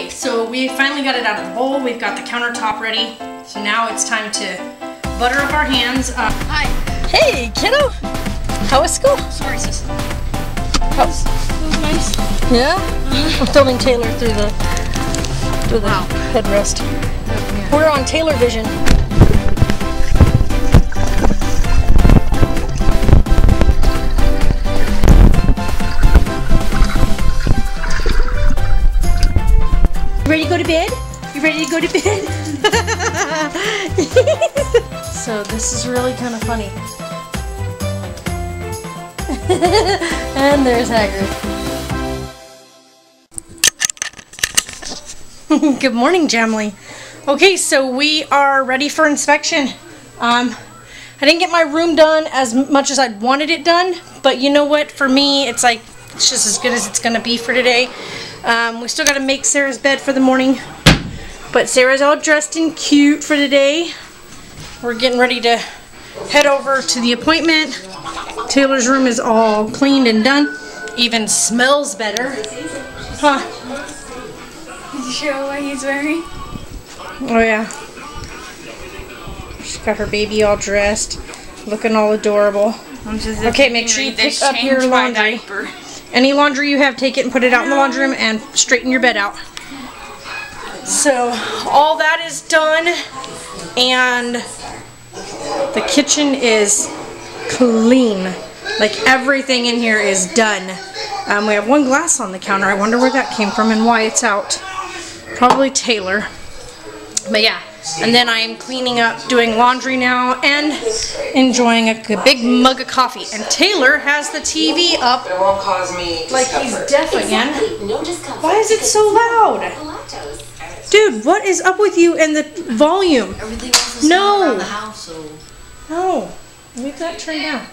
Okay, so we finally got it out of the bowl. We've got the countertop ready. So now it's time to butter up our hands. Uh, Hi. Hey, kiddo. How was school? sorry, sis. How, That was nice. yeah? I'm filming Taylor through the through the Wow. headrest. We're on Taylor Vision. Ready to go to bed? You ready to go to bed? So this is really kind of funny. and there's Hagrid. Good morning, Jamily. Okay, so we are ready for inspection. Um, I didn't get my room done as much as I wanted it done, but you know what? For me, it's like it's just as good as it's gonna be for today. Um, we still gotta make Sarah's bed for the morning, but Sarah's all dressed and cute for today. We're getting ready to head over to the appointment. Taylor's room is all cleaned and done. Even smells better. Huh? Did you show what he's wearing? Oh yeah. She's got her baby all dressed, looking all adorable. I'm just Okay, make sure you pick up your laundry. diaper. Any laundry you have, take it and put it out in the laundry room and straighten your bed out. So all that is done and the kitchen is clean. Like everything in here is done. Um, we have one glass on the counter. I wonder where that came from and why it's out. Probably Taylor. But yeah, and then I am cleaning up, doing laundry now, and enjoying a big mug of coffee. And Taylor has the TV up It won't cause me like he's deaf again. Why is it so loud? Dude, what is up with you and the volume? Everything else is No. around the house, No, leave that turned down.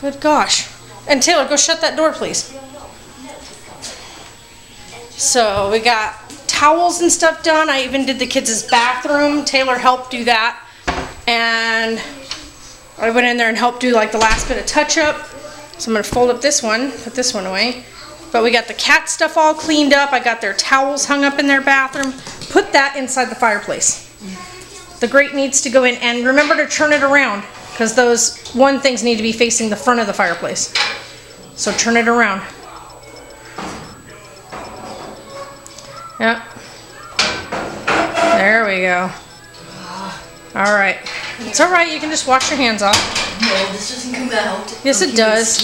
Good gosh. And Taylor, go shut that door, please. So we got towels and stuff done. I even did the kids' bathroom. Taylor helped do that. And I went in there and helped do like the last bit of touch up. So I'm gonna fold up this one, put this one away. But we got the cat stuff all cleaned up. I got their towels hung up in their bathroom. Put that inside the fireplace. The grate needs to go in and remember to turn it around because those one things need to be facing the front of the fireplace. So turn it around. Yep. There we go. All right. It's all right. You can just wash your hands off. no, this doesn't come out. Yes, it does.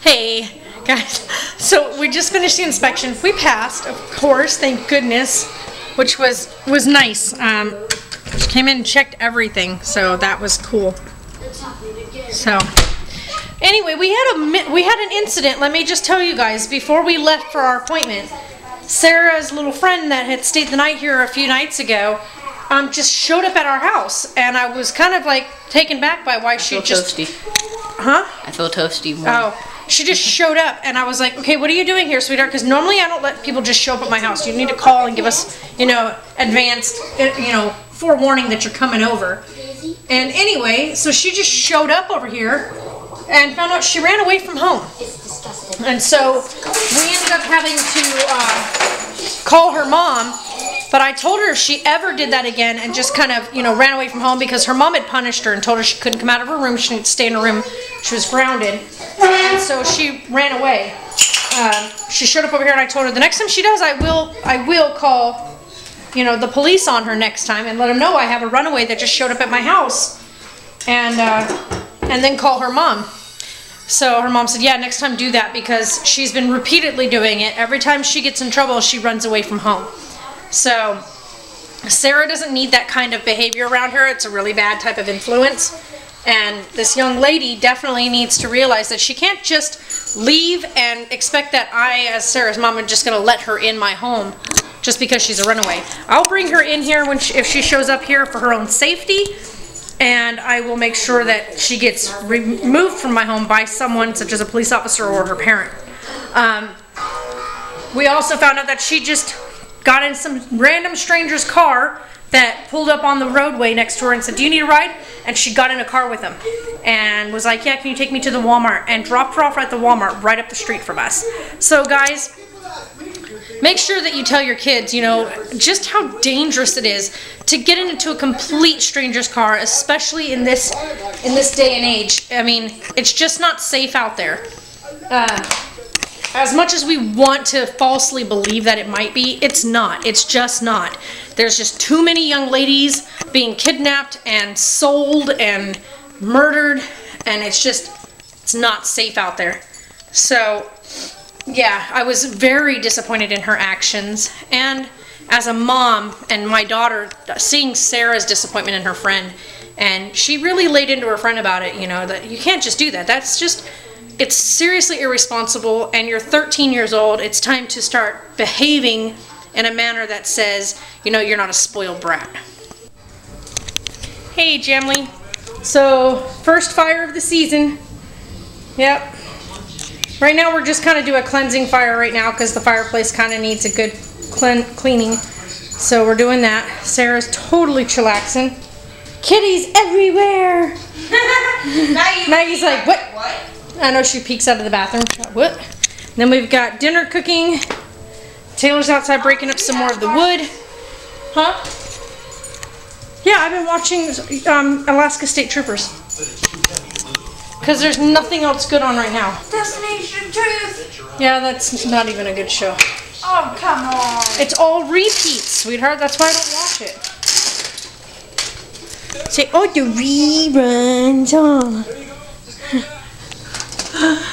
Hey, guys. So we just finished the inspection. We passed, of course, thank goodness, which was was nice. Um, came in and checked everything, so that was cool. So, anyway, we had a we had an incident. Let me just tell you guys before we left for our appointment. Sarah's little friend that had stayed the night here a few nights ago, um, just showed up at our house, and I was kind of like taken back by why she feel just, toasty. huh? I feel toasty more. Oh, she just showed up, and I was like, okay, what are you doing here, sweetheart? Because normally I don't let people just show up at my house. You need to call and give us, you know, advanced, uh, you know, forewarning that you're coming over. And anyway, so she just showed up over here and found out she ran away from home. And so we ended up having to uh, call her mom. But I told her if she ever did that again and just kind of, you know, ran away from home because her mom had punished her and told her she couldn't come out of her room, she needed to stay in her room, she was grounded. And so she ran away. Um, she showed up over here and I told her the next time she does, I will, I will call, you know, the police on her next time and let them know I have a runaway that just showed up at my house, and uh, and then call her mom. So her mom said, yeah, next time do that because she's been repeatedly doing it. Every time she gets in trouble, she runs away from home. So Sarah doesn't need that kind of behavior around her. It's a really bad type of influence. And this young lady definitely needs to realize that she can't just leave and expect that I, as Sarah's mom, am just going to let her in my home just because she's a runaway. I'll bring her in here when she, if she shows up here for her own safety, and I will make sure that she gets removed from my home by someone such as a police officer or her parent. Um, we also found out that she just got in some random stranger's car that pulled up on the roadway next to her and said, Do you need a ride? And she got in a car with him and was like, Yeah, can you take me to the Walmart? And dropped her off at the Walmart right up the street from us. So, guys, make sure that you tell your kids, you know, just how dangerous it is to get into a complete stranger's car, especially in this in this day and age. I mean, it's just not safe out there. Uh, as much as we want to falsely believe that it might be, it's not. It's just not. There's just too many young ladies being kidnapped and sold and murdered, and it's just, it's not safe out there. So, yeah, I was very disappointed in her actions. And as a mom and my daughter, seeing Sarah's disappointment in her friend, and she really laid into her friend about it, you know, that you can't just do that. That's just, it's seriously irresponsible and you're 13 years old. It's time to start behaving in a manner that says you know you're not a spoiled brat. Hey jamley so first fire of the season. Yep right now we're just kind of do a cleansing fire right now because the fireplace kind of needs a good clean cleaning so we're doing that sarah's totally chillaxing kitties everywhere maggie's like what What? I know she peeks out of the bathroom. What? Then we've got dinner cooking. Taylor's outside breaking up some more of the wood. Huh? Yeah, I've been watching um, Alaska State Troopers. Because there's nothing else good on right now. Destination Truth. Yeah, that's not even a good show. Oh, come on. It's all repeats, sweetheart. That's why I don't watch it. Say, oh, the reruns. Oh.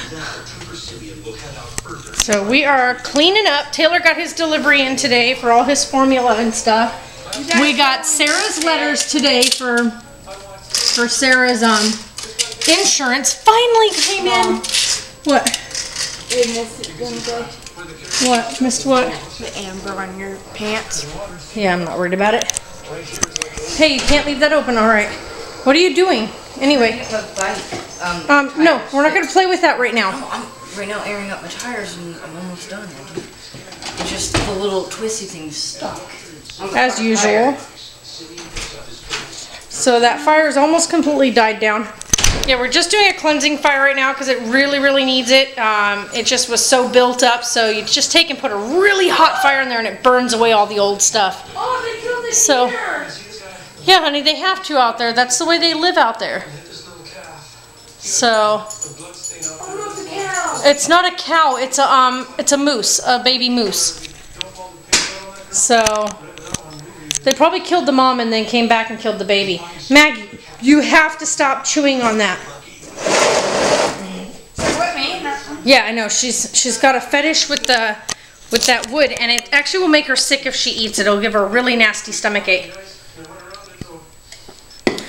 So we are cleaning up. Taylor got his delivery in today for all his formula and stuff. We got Sarah's letters today for for Sarah's um insurance. Finally came in. What? What? Missed what? The amber on your pants. Yeah, I'm not worried about it. Hey, you can't leave that open, alright. What are you doing? Anyway, Um, um, no, we're not gonna play with that right now. I'm right now airing up my tires and I'm almost done. It's just the little twisty thing stuck. As usual. So that fire is almost completely died down. Yeah, we're just doing a cleansing fire right now because it really, really needs it. Um, it just was so built up, so you just take and put a really hot fire in there and it burns away all the old stuff. Oh, they killed it So-. Yeah, honey, they have to out there. That's the way they live out there. So Oh, it's it's not a cow. It's a um, it's a moose, a baby moose. So they probably killed the mom and then came back and killed the baby. Maggie, you have to stop chewing on that. Yeah, I know. She's she's got a fetish with the with that wood, and it actually will make her sick if she eats it. It'll give her a really nasty stomach ache.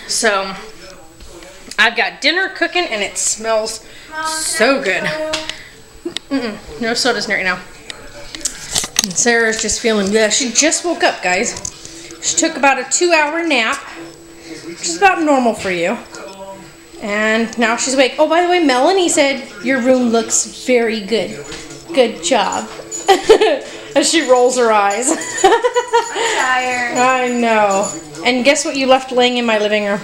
So I've got dinner cooking, and it smells so good. Mm-mm, no sodas right now. And Sarah's just feeling good. She just woke up, guys. She took about a two-hour nap, which is about normal for you. And now she's awake. Oh, by the way, Melanie said your room looks very good. Good job. As she rolls her eyes. I'm Tired. I know. And guess what you left laying in my living room?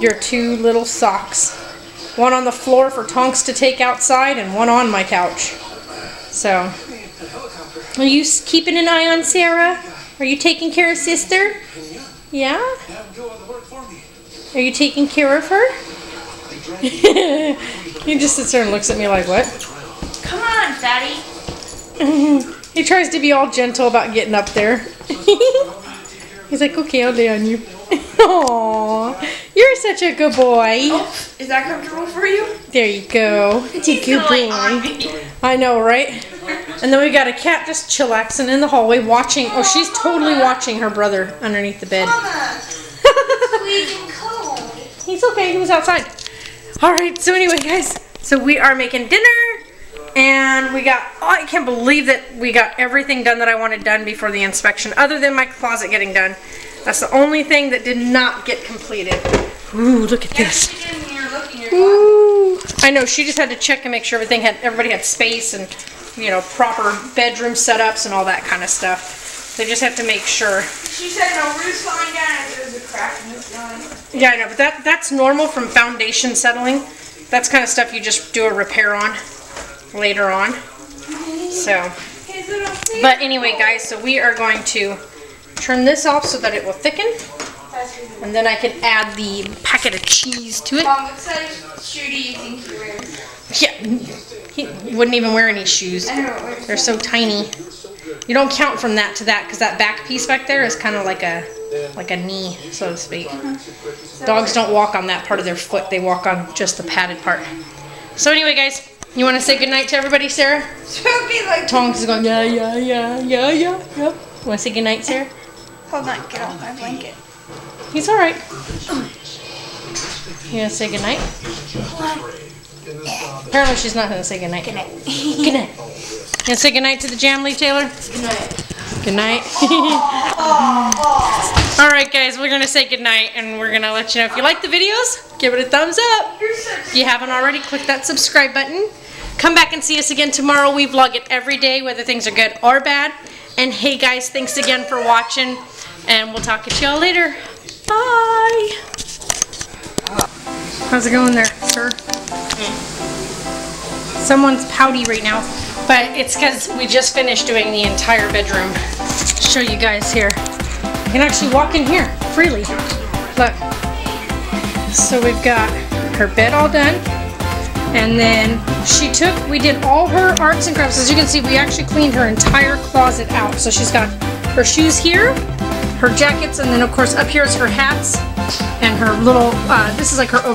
Your two little socks. One on the floor for Tonks to take outside, and one on my couch. So, are you keeping an eye on Sarah? Are you taking care of sister? Yeah? Are you taking care of her? he just sits there and looks at me like, what? Come on, fatty. he tries to be all gentle about getting up there. He's like, okay, I'll lay on you. Aww, you're such a good boy. Is that comfortable for you? There you go. It's a good boy. I know, right? And then we got a cat just chillaxing in the hallway watching. Oh, she's totally watching her brother underneath the bed. He's okay. He was outside. All right. So anyway, guys. So we are making dinner, and we got. Oh, I can't believe that we got everything done that I wanted done before the inspection, other than my closet getting done. That's the only thing that did not get completed. Ooh, look at this. Ooh. I know. She just had to check and make sure everything had everybody had space and you know proper bedroom setups and all that kind of stuff. They just have to make sure. She said no falling down there's a crack in this line. Yeah, I know, but that that's normal from foundation settling. That's kind of stuff you just do a repair on later on. So, But anyway, guys, so we are going to turn this off so that it will thicken. And then I can add the packet of cheese to it. Mom, what size shoe do you think he wears? Yeah, he wouldn't even wear any shoes. They're so tiny. You don't count from that to that because that back piece back there is kind of like a like a knee, so to speak. Dogs don't walk on that part of their foot. They walk on just the padded part. So anyway, guys, you want to say goodnight to everybody, Sarah? Like, Tonks is going, yeah, yeah, yeah, yeah, yeah, yep. Want to say goodnight, Sarah? hold on, get off my blanket. He's all right. You want to say goodnight? Apparently she's not gonna say goodnight. Good night. good night. You gonna say goodnight to the Jamley, Taylor? Good night. Good night. all right, guys, we're gonna say goodnight, and we're gonna let you know if you like the videos, give it a thumbs up. If you haven't already, click that subscribe button. Come back and see us again tomorrow. We vlog it every day, whether things are good or bad. And hey, guys, thanks again for watching, and we'll talk to y'all later. Bye. How's it going there, sir? Someone's pouty right now, but it's because we just finished doing the entire bedroom. Show you guys here. You can actually walk in here freely. Look. So we've got her bed all done. And then she took, we did all her arts and crafts. As you can see, we actually cleaned her entire closet out. So she's got her shoes here, her jackets, and then of course up here is her hats and her little, uh, this is like her